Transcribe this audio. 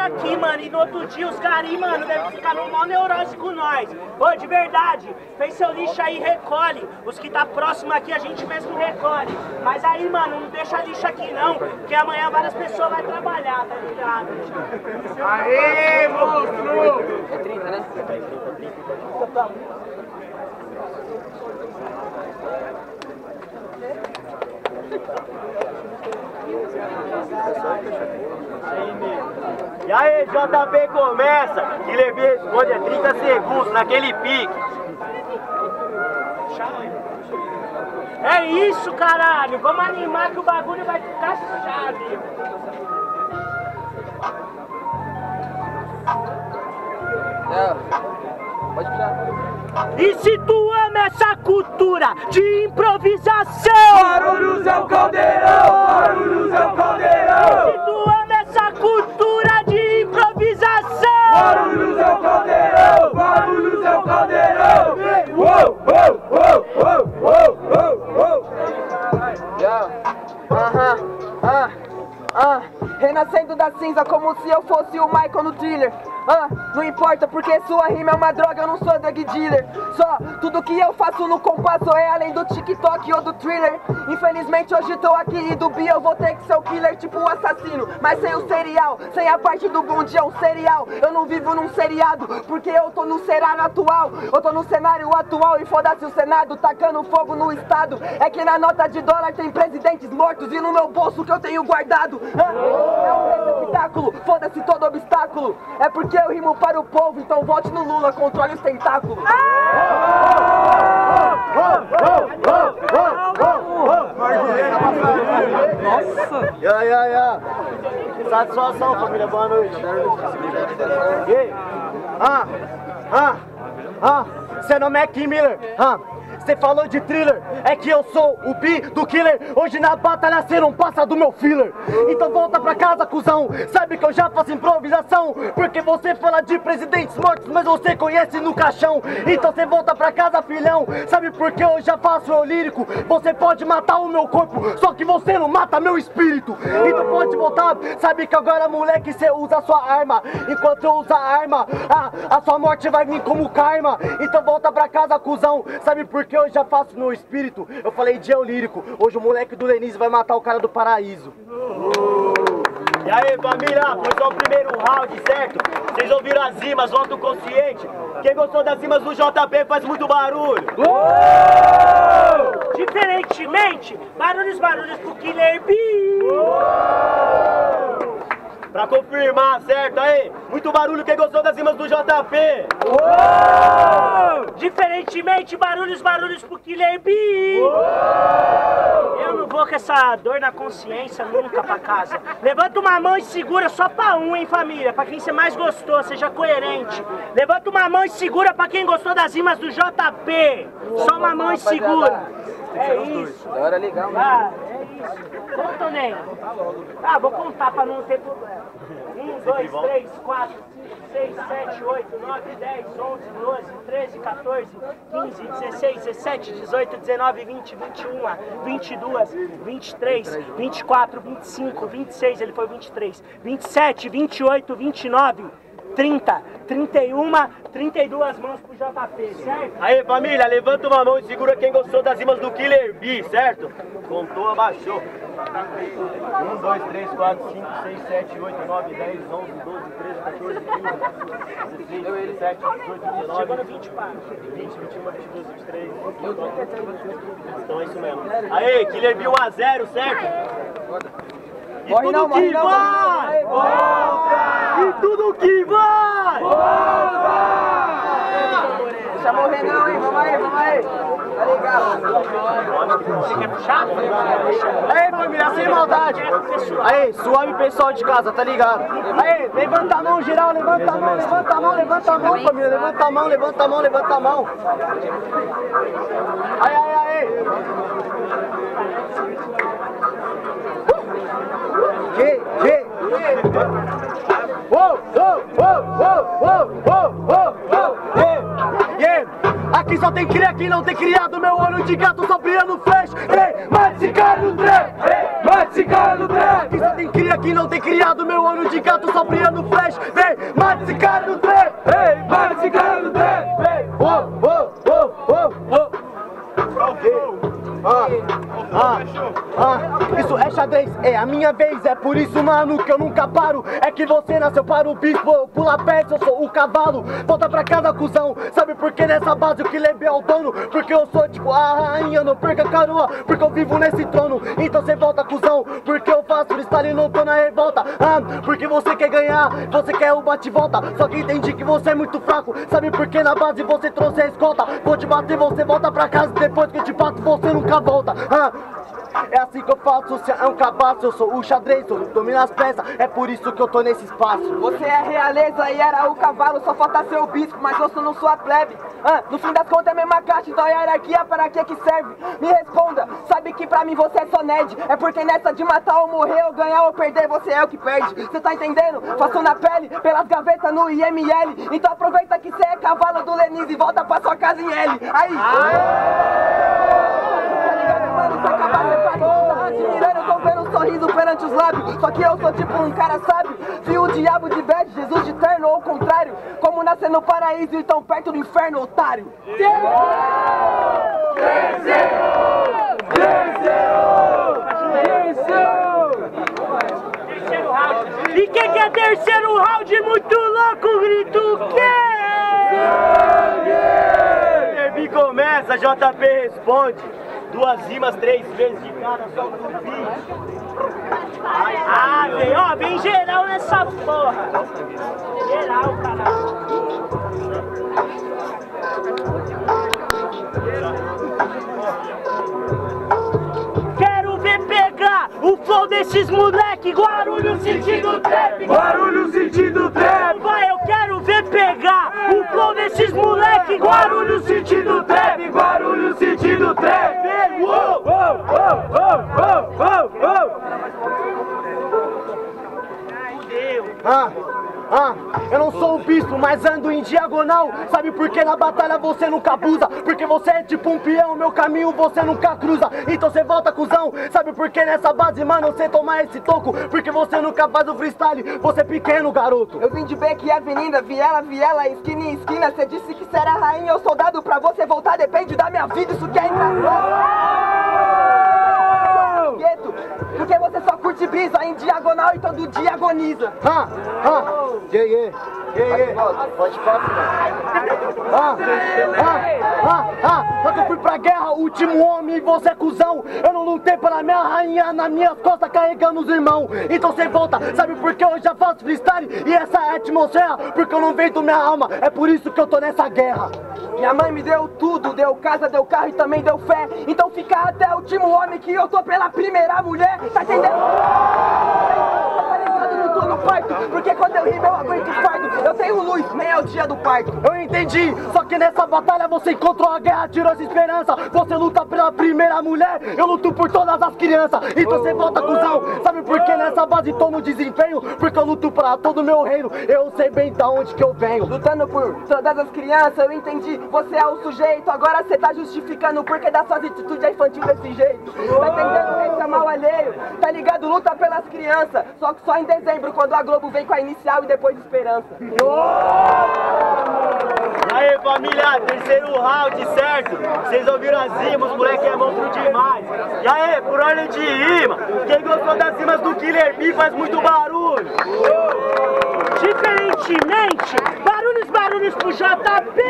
aqui, mano, e no outro dia os caras, mano, devem ficar no maior neurose com nós. Ô, de verdade, fez seu lixo aí, recolhe. Os que tá próximo aqui a gente mesmo recolhe. Mas aí, mano, não deixa lixo aqui não, que amanhã várias pessoas vão trabalhar, tá ligado? Aê, monstro! É 30, né? E aí, JP começa, que levei responde a 30 segundos naquele pique. É isso, caralho! Vamos animar que o bagulho vai ficar chave. E se tu ama essa cultura de improvisação? Barulhos é o caldeirão, barulhos é o caldeirão. Aham. Ah. Ah. Renascendo da cinza como se eu fosse o Michael no thriller. Ah, não importa porque sua rima é uma droga, eu não sou drug dealer. Só tudo que eu faço no compasso é além do TikTok ou do thriller. Infelizmente hoje tô aqui e do bi eu vou ter que ser o killer, tipo o assassino. Mas sem o serial, sem a parte do bom dia, um serial. Eu não vivo num seriado, porque eu tô no cenário atual. Eu tô no cenário atual e foda-se o Senado, tacando fogo no estado. É que na nota de dólar tem presidentes mortos e no meu bolso que eu tenho guardado. Ah, é um receptáculo, foda-se todo obstáculo. É porque eu rimo para o povo, então vote no Lula, controle os tentáculos. Nossa! Ya, ya, ya. Satisfação, família, boa noite. E aí? Ah, ah, ah, seu nome é Kim Miller. Ah. Você falou de thriller, é que eu sou o bi do killer. Hoje na batalha cê não passa do meu filler. Então volta pra casa, cuzão. Sabe que eu já faço improvisação. Porque você fala de presidentes mortos, mas você conhece no caixão. Então você volta pra casa, filhão. Sabe por que eu já faço eu lírico? Você pode matar o meu corpo, só que você não mata meu espírito. Então pode voltar, sabe que agora, moleque, você usa sua arma. Enquanto eu uso a arma, a, a sua morte vai vir como karma. Então volta pra casa, cuzão. Sabe por que eu já faço no espírito? Eu falei de eu lírico. Hoje o moleque do Lenise vai matar o cara do paraíso. E aí, família, foi só o primeiro round, certo? Vocês ouviram as rimas, voto consciente. Quem gostou das rimas do JP faz muito barulho. Diferentemente, barulhos, barulhos pro Killer B. Pra confirmar, certo? Aí, muito barulho quem gostou das rimas do JP. Diferentemente, barulhos, barulhos pro B. Eu não vou com essa dor na consciência nunca pra casa. Levanta uma mão e segura só pra um, hein, família? Pra quem você mais gostou, seja coerente. Levanta uma mão e segura pra quem gostou das rimas do JP. Só uma mão e segura. É isso. Da hora legal, né? Ah, é Conta, Ney. Ah, vou contar pra não ter problema. 1, 2, 3, 4, 5, 6, 7, 8, 9, 10, 11, 12, 13, 14, 15, 16, 17, 18, 19, 20, 21, 22, 23, 24, 25, 26, ele foi 23, 27, 28, 29, 30, 31, 32 mãos pro JP, certo? Aí, família, levanta uma mão e segura quem gostou das rimas do Killer B, certo? Contou, abaixou. 1, 2, 3, 4, 5, 6, 7, 8, 9, 10, 11, 12, 13, 14, 15, 16, 17, 18, 19, Chegou no 24. 20, 21, 22, 23, 24. Então é isso mesmo. Aí, Killer B 1 a 0, certo? E Morre tudo não, que não, morre E tudo que vai! Deixa morrer não, hein? Vamos aí, vamos aí. Tá ligado? Você quer puxar? Aí, família, sem maldade. Aí, suave pessoal de casa, tá ligado? Aí, levanta a mão, geral, levanta a mão, levanta a mão, levanta a mão, família, levanta a mão, levanta a mão, levanta a mão. Aí, aí, aí. Não tem criado Meu olho de gato no flash. Ei, mate esse cara no trap. Ei, mate esse cara no trap. Só tem cria que não tem criado Meu olho de gato no flash. Vem, mate esse cara no trap. Ei, mate esse cara no trap. Oh, oh, oh, oh, oh ah, ah, ah, isso é xadrez, é a minha vez, é por isso, mano, que eu nunca paro. É que você nasceu para o bispo, eu pula perto, eu sou o cavalo. Volta pra casa, cuzão, sabe por que nessa base o que levei ao dono? Porque eu sou tipo a rainha, não perca a coroa, porque eu vivo nesse trono. Então você volta, cuzão, porque eu faço freestyle e não tô na revolta. Ah, porque você quer ganhar, você quer o bate-volta. Só que entendi que você é muito fraco, sabe por que na base você trouxe a escolta? Vou te bater, você volta pra casa depois que eu te bato, você nunca volta. Ah, é assim que eu faço, você é um cabaço, eu sou o xadrez, eu domino as peças, é por isso que eu tô nesse espaço. Você é realeza e era o cavalo, só falta ser o bispo, mas eu sou não sou a plebe. Ah, no fim das contas é a mesma caixa, então a hierarquia para que que serve? Me responda, sabe que pra mim você é só nerd, é porque nessa de matar ou morrer, ou ganhar ou perder, você é o que perde. Você tá entendendo? Faço na pele, pelas gavetas no IML, então aproveita que você é cavalo do Lenise e volta pra sua casa em L. Aí! mano, perante os lábios Só que eu sou tipo um cara sábio Vi o diabo de bad, Jesus de terno ou o contrário Como nascer no paraíso e tão perto do inferno, otário E quem quer terceiro round muito louco, grito que? Sangue! começa, JP responde. Duas rimas, três vezes de cara, só por vídeo. Ah, vem, ó, vem geral nessa porra. Geral, caralho. Flow desses moleque, Guarulhos sentido trap. Guarulhos sentido trap. Vai, eu quero ver pegar o flow desses moleque, Guarulhos sentido trap. Guarulhos sentido trap. Uou, uou, uou, uou, uou, uou. Ah, ah, eu não sou o bispo, mas ando em diagonal. Sabe por que na batalha você nunca abusa? Porque você é tipo um peão, meu caminho você nunca cruza. Então você volta, cuzão. Sabe por que nessa base, mano, você toma esse toco? Porque você nunca faz o freestyle, você é pequeno, garoto. Eu vim de beck e avenida, viela, viela, esquina em esquina. Você disse que será rainha ou soldado pra você voltar, depende da minha vida, isso que é engraçado Porque você só curte brisa em diagonal e todo dia agoniza. Ha, ha, yeah, yeah, yeah, yeah. Pode passar, Ah, ah, ah, ah, eu fui pra guerra, último homem, e você é cuzão. Eu não lutei pela minha rainha nas minhas costas carregando os irmãos Então você volta, sabe por que eu já faço freestyle? E essa é a atmosfera? Porque eu não vendo minha alma, é por isso que eu tô nessa guerra. Minha mãe me deu tudo, deu casa, deu carro e também deu fé. Então fica até o último homem que eu tô pela primeira mulher, tá entendendo? Parto, porque quando eu rimo eu aguento fardo. Eu tenho luz, nem é o dia do parto. Eu entendi, só que nessa batalha você encontrou a guerra, tirou essa esperança. Você luta pela primeira mulher, eu luto por todas as crianças. Então você volta, cuzão. Sabe por que nessa base tô no desempenho? Porque eu luto pra todo o meu reino. Eu sei bem da onde que eu venho. Lutando por todas as crianças, eu entendi. Você é o sujeito, agora você tá justificando porque das suas atitudes é infantil desse jeito. Tá entendendo? Esse é mal alheio. Tá ligado? Luta pelas crianças. Só que só em dezembro, quando a Globo vem com a inicial e depois esperança. Aí família, terceiro round, certo? Vocês ouviram as rimas, moleque é monstro demais. E aí, por ordem de rima, quem gostou das rimas do Killer B faz muito barulho. Diferentemente, barulhos, barulhos pro JP!